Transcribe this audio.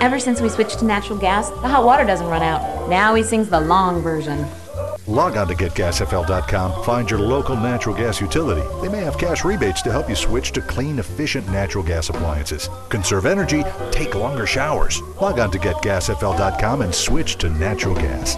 Ever since we switched to natural gas, the hot water doesn't run out. Now he sings the long version. Log on to getgasfl.com. Find your local natural gas utility. They may have cash rebates to help you switch to clean, efficient natural gas appliances. Conserve energy, take longer showers. Log on to getgasfl.com and switch to natural gas.